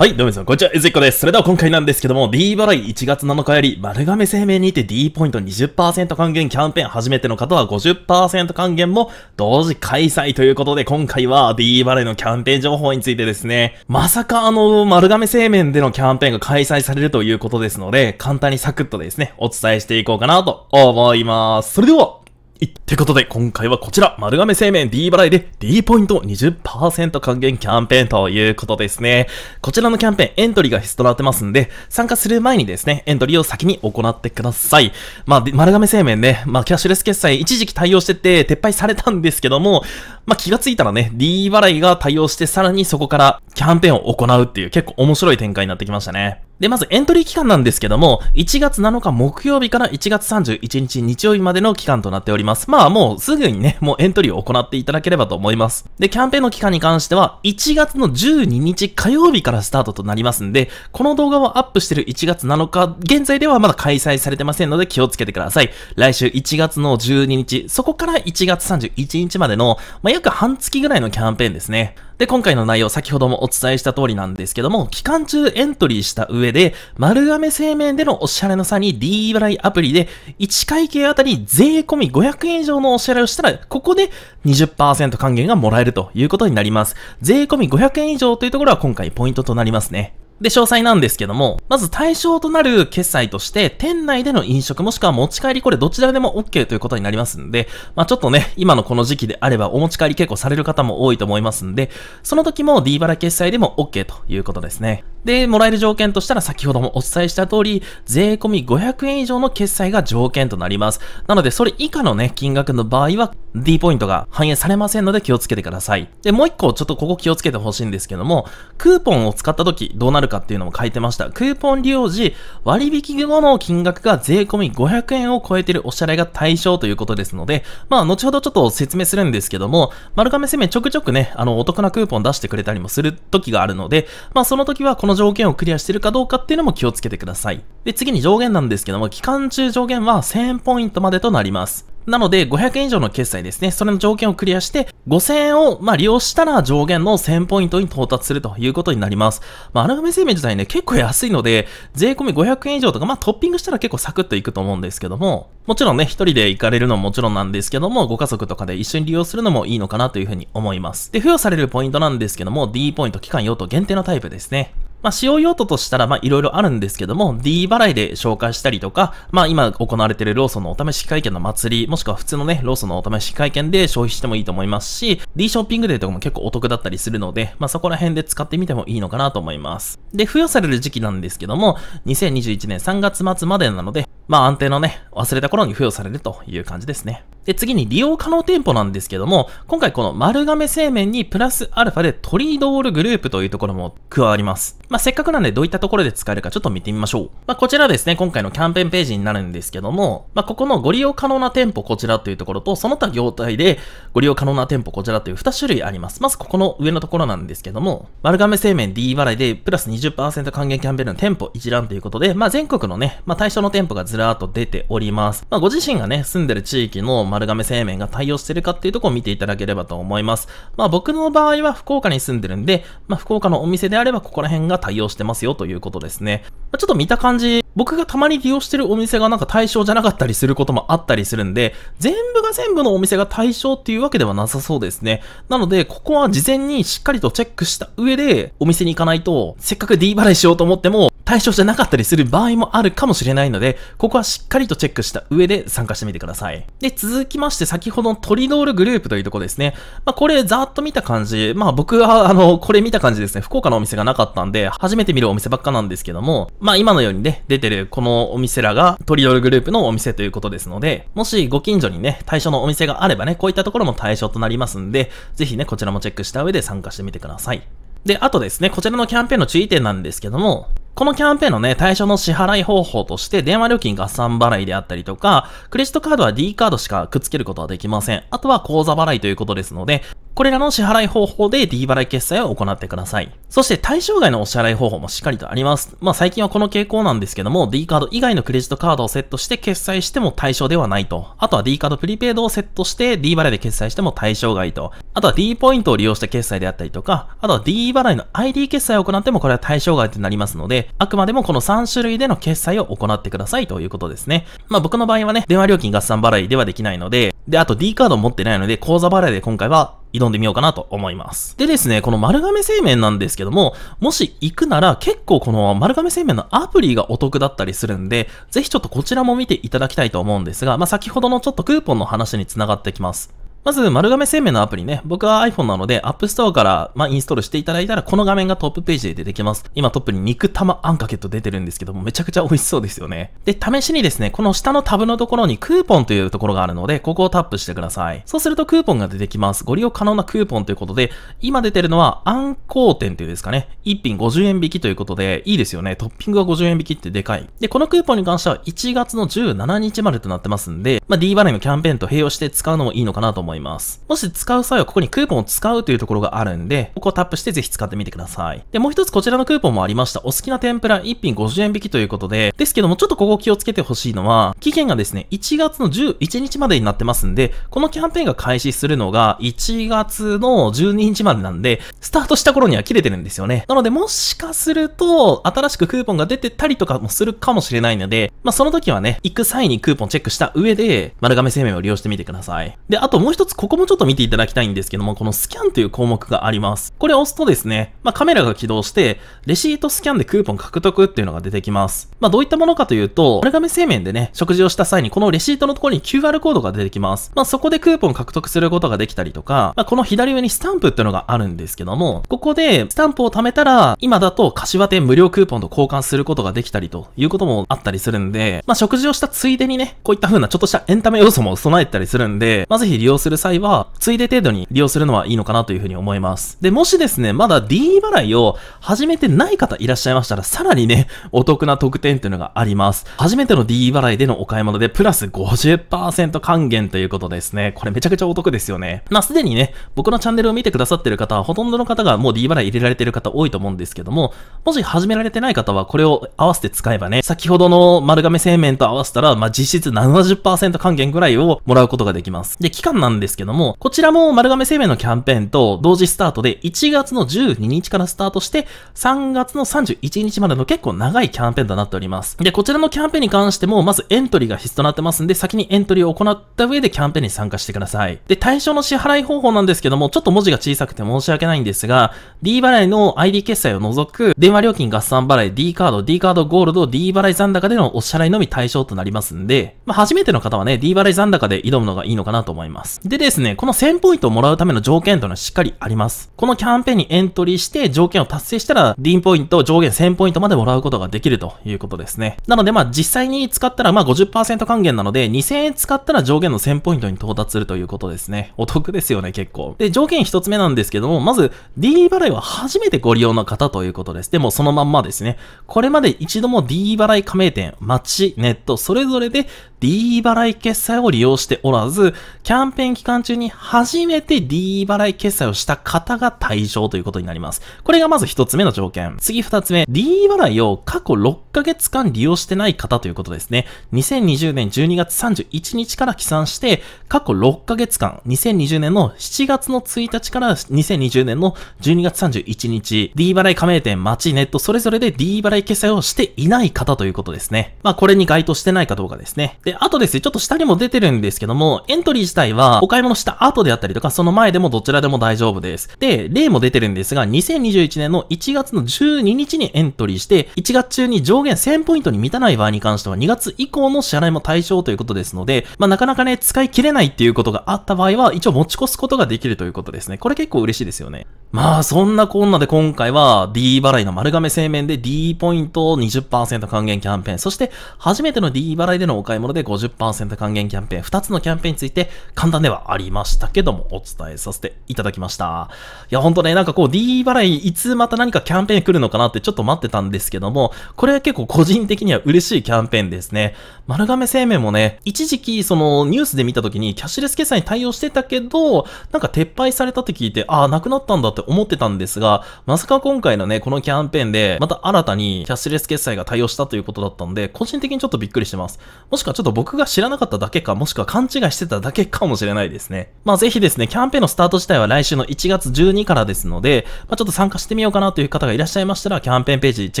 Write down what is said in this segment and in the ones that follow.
はい、どうも皆さん、こんにちは、えずいこです。それでは今回なんですけども、D 払い1月7日より、丸亀製麺にて D ポイント20%還元キャンペーン、初めての方は50%還元も同時開催ということで、今回は D 払いのキャンペーン情報についてですね、まさかあの、丸亀製麺でのキャンペーンが開催されるということですので、簡単にサクッとですね、お伝えしていこうかなと思います。それでは、ってことで、今回はこちら、丸亀製麺 D 払いで D ポイント20%還元キャンペーンということですね。こちらのキャンペーン、エントリーが必須となってますんで、参加する前にですね、エントリーを先に行ってください。まあ、丸亀製麺ね、まあ、キャッシュレス決済一時期対応してて、撤廃されたんですけども、まあ、気がついたらね、D 払いが対応して、さらにそこからキャンペーンを行うっていう結構面白い展開になってきましたね。で、まずエントリー期間なんですけども、1月7日木曜日から1月31日日曜日までの期間となっております。まあもうすぐにね、もうエントリーを行っていただければと思います。で、キャンペーンの期間に関しては、1月の12日火曜日からスタートとなりますんで、この動画をアップしてる1月7日、現在ではまだ開催されてませんので気をつけてください。来週1月の12日、そこから1月31日までの、まあ、約半月ぐらいのキャンペーンですね。で、今回の内容、先ほどもお伝えした通りなんですけども、期間中エントリーした上で、丸亀製麺でのお支払いの差に D 払いアプリで、1会計あたり税込み500円以上のお支払いをしたら、ここで20%還元がもらえるということになります。税込み500円以上というところは今回ポイントとなりますね。で、詳細なんですけども、まず対象となる決済として、店内での飲食もしくは持ち帰り、これどちらでも OK ということになりますんで、まあちょっとね、今のこの時期であればお持ち帰り結構される方も多いと思いますんで、その時も D バラ決済でも OK ということですね。で、もらえる条件としたら先ほどもお伝えした通り、税込み500円以上の決済が条件となります。なので、それ以下のね、金額の場合は D ポイントが反映されませんので気をつけてください。で、もう一個ちょっとここ気をつけてほしいんですけども、クーポンを使った時どうなるかっていうのも書いてました。クーポン利用時、割引後の金額が税込500円を超えてるお支払いが対象ということですので、まあ、後ほどちょっと説明するんですけども、丸亀製麺ちょくちょくね、あの、お得なクーポン出してくれたりもする時があるので、まあ、その時はこの条件をクリアしてるかどうかっていうのも気をつけてください。で、次に上限なんですけども、期間中上限は1000ポイントまでとなります。なので、500円以上の決済ですね。それの条件をクリアして、5000円を、まあ、利用したら上限の1000ポイントに到達するということになります。まあ、穴埋製麺自体ね、結構安いので、税込み500円以上とか、まあ、トッピングしたら結構サクッといくと思うんですけども、もちろんね、一人で行かれるのももちろんなんですけども、ご家族とかで一緒に利用するのもいいのかなというふうに思います。で、付与されるポイントなんですけども、D ポイント期間用途限定のタイプですね。まあ、使用用途としたら、ま、いろいろあるんですけども、D 払いで紹介したりとか、まあ、今行われているローソンのお試し会見の祭り、もしくは普通のね、ローソンのお試し会見で消費してもいいと思いますし、D ショッピングデーとかも結構お得だったりするので、まあ、そこら辺で使ってみてもいいのかなと思います。で、付与される時期なんですけども、2021年3月末までなので、まあ安定のね、忘れた頃に付与されるという感じですね。で、次に利用可能店舗なんですけども、今回この丸亀製麺にプラスアルファでトリドールグループというところも加わります。まあ、せっかくなんでどういったところで使えるかちょっと見てみましょう。まあ、こちらですね、今回のキャンペーンページになるんですけども、まあ、ここのご利用可能な店舗こちらというところと、その他業態でご利用可能な店舗こちらという2種類あります。まずここの上のところなんですけども、丸亀製麺 D 払いでプラス20%還元キャンペーンの店舗一覧ということで、まあ、全国のね、まあ、対象の店舗がずらーっと出ております。まあ、ご自身がね、住んでる地域の丸亀製麺が対応してるかっていうとこを見ていただければと思います。まあ僕の場合は福岡に住んでるんで、まあ福岡のお店であればここら辺が対応してますよということですね。ちょっと見た感じ、僕がたまに利用してるお店がなんか対象じゃなかったりすることもあったりするんで、全部が全部のお店が対象っていうわけではなさそうですね。なので、ここは事前にしっかりとチェックした上でお店に行かないと、せっかく D 払いしようと思っても、対象じゃなかったりする場合もあるかもしれないので、ここはしっかりとチェックした上で参加してみてください。で、続きまして先ほどのトリドールグループというとこですね。まあ、これざーっと見た感じ、まあ僕はあの、これ見た感じですね、福岡のお店がなかったんで、初めて見るお店ばっかなんですけども、まあ今のようにね、出てるこのお店らがトリドルグループのお店ということですので、もしご近所にね、対象のお店があればね、こういったところも対象となりますんで、ぜひね、こちらもチェックした上で参加してみてください。で、あとですね、こちらのキャンペーンの注意点なんですけども、このキャンペーンのね、対象の支払い方法として、電話料金合算払いであったりとか、クレジットカードは D カードしかくっつけることはできません。あとは口座払いということですので、これらの支払い方法で D 払い決済を行ってください。そして対象外のお支払い方法もしっかりとあります。まあ最近はこの傾向なんですけども、D カード以外のクレジットカードをセットして決済しても対象ではないと。あとは D カードプリペイドをセットして D 払いで決済しても対象外と。あとは D ポイントを利用した決済であったりとか、あとは D 払いの ID 決済を行ってもこれは対象外となりますので、あくまでもこの3種類での決済を行ってくださいということですね。まあ僕の場合はね、電話料金合算払いではできないので、で、あと D カードを持ってないので、口座払いで今回は挑んでみようかなと思います。でですね、この丸亀製麺なんですけども、もし行くなら結構この丸亀製麺のアプリがお得だったりするんで、ぜひちょっとこちらも見ていただきたいと思うんですが、まあ、先ほどのちょっとクーポンの話につながってきます。まず、丸亀製麺のアプリね。僕は iPhone なので、App Store から、まあ、インストールしていただいたら、この画面がトップページで出てきます。今トップに肉玉あんかけと出てるんですけども、めちゃくちゃ美味しそうですよね。で、試しにですね、この下のタブのところにクーポンというところがあるので、ここをタップしてください。そうするとクーポンが出てきます。ご利用可能なクーポンということで、今出てるのは、あんこう店というですかね。1品50円引きということで、いいですよね。トッピングが50円引きってでかい。で、このクーポンに関しては1月の17日までとなってますんで、まあ、D 払いのキャンペーンと併用して使うのもいいのかなと思います。思いますもし使う際はここにクーポンを使うというところがあるんで、ここをタップしてぜひ使ってみてください。で、もう一つこちらのクーポンもありました。お好きな天ぷら1品50円引きということで、ですけどもちょっとここ気をつけてほしいのは、期限がですね、1月の11日までになってますんで、このキャンペーンが開始するのが1月の12日までなんで、スタートした頃には切れてるんですよね。なのでもしかすると、新しくクーポンが出てたりとかもするかもしれないので、まあその時はね、行く際にクーポンチェックした上で、丸亀製麺を利用してみてください。で、あともう一つここもちょっと見ていただきたいんですけども、このスキャンという項目があります。これを押すとですね、まあ、カメラが起動して、レシートスキャンでクーポン獲得っていうのが出てきます。まあ、どういったものかというと、丸亀製麺でね、食事をした際にこのレシートのところに QR コードが出てきます。まあ、そこでクーポン獲得することができたりとか、まあ、この左上にスタンプっていうのがあるんですけども、ここでスタンプを貯めたら、今だと柏店無料クーポンと交換することができたりということもあったりするんで、まあ、食事をしたついでにね、こういった風なちょっとしたエンタメ要素も備えたりするんで、まあ、ぜひ利用するする際は、ついで程度に利用するのはいいのかなというふうに思います。で、もしですね、まだ D 払いを始めてない方いらっしゃいましたら、さらにね、お得な特典っていうのがあります。初めての D 払いでのお買い物で、プラス50%還元ということですね。これめちゃくちゃお得ですよね。まあ、すでにね、僕のチャンネルを見てくださってる方は、ほとんどの方がもう D 払い入れられてる方多いと思うんですけども、もし始められてない方は、これを合わせて使えばね、先ほどの丸亀製麺と合わせたら、まあ、実質70%還元ぐらいをもらうことができます。で、期間なんですけども、こちらも丸亀製麺のキャンペーンと同時スタートで1月の12日からスタートして3月の31日までの結構長いキャンペーンとなっております。で、こちらのキャンペーンに関してもまずエントリーが必須となってますんで先にエントリーを行った上でキャンペーンに参加してください。で、対象の支払い方法なんですけどもちょっと文字が小さくて申し訳ないんですが D 払いの ID 決済を除く電話料金合算払い D カード、D カードゴールド、D 払い残高でのお支払いのみ対象となりますんで、まあ、初めての方はね、D 払い残高で挑むのがいいのかなと思います。でですね、この1000ポイントをもらうための条件というのはしっかりあります。このキャンペーンにエントリーして条件を達成したら、ディーンポイント上限1000ポイントまでもらうことができるということですね。なのでまあ実際に使ったらまあ50%還元なので、2000円使ったら上限の1000ポイントに到達するということですね。お得ですよね、結構。で、条件一つ目なんですけども、まず D 払いは初めてご利用の方ということです。でもそのまんまですね。これまで一度も D 払い加盟店、街、ネット、それぞれで D 払い決済を利用しておらず、キャンペーン期間中に初めて D 払い決済をした方が対象ということになります。これがまず一つ目の条件。次二つ目、D 払いを過去6ヶ月間利用してない方ということですね。2020年12月31日から起算して、過去6ヶ月間、2020年の7月の1日から2020年の12月31日、D 払い加盟店、街、ネット、それぞれで D 払い決済をしていない方ということですね。まあこれに該当してないかどうかですね。で、あとですね、ちょっと下にも出てるんですけども、エントリー自体はお買い物した後であったりとか、その前でもどちらでも大丈夫です。で、例も出てるんですが、2021年の1月の12日にエントリーして、1月中に上限1000ポイントに満たない場合に関しては、2月以降の支払いも対象ということですので、まあなかなかね、使い切れないっていうことがあった場合は、一応持ち越すことができるということですね。これ結構嬉しいですよね。まあ、そんなこんなで今回は D 払いの丸亀製麺で D ポイント20%還元キャンペーン、そして初めての D 払いでのお買い物でで50%還元キャンペーン、2つのキャンペーンについて簡単ではありましたけども、お伝えさせていただきました。いや、ほんとね、なんかこう D 払い、いつまた何かキャンペーン来るのかなってちょっと待ってたんですけども、これは結構個人的には嬉しいキャンペーンですね。丸亀製麺もね、一時期そのニュースで見た時にキャッシュレス決済に対応してたけど、なんか撤廃されたって聞いて、ああ、なくなったんだって思ってたんですが、まさか今回のね、このキャンペーンで、また新たにキャッシュレス決済が対応したということだったんで、個人的にちょっとびっくりしてます。もしくはちょっと僕が知らなかっただけか、もしくは勘違いしてただけかもしれないですね。まあぜひですね、キャンペーンのスタート自体は来週の1月12からですので、まあちょっと参加してみようかなという方がいらっしゃいましたら、キャンペーンページチ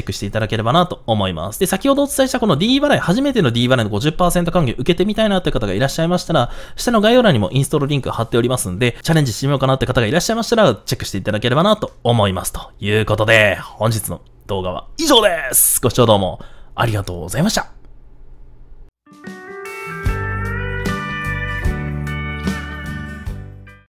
ェックしていただければなと思います。で、先ほどお伝えしたこの D 払い、初めての D 払いの50%還元受けてみたいなという方がいらっしゃいましたら、下の概要欄にもインストールリンク貼っておりますんで、チャレンジしてみようかなという方がいらっしゃいましたら、チェックしていただければなと思います。ということで、本日の動画は以上ですご視聴どうもありがとうございました。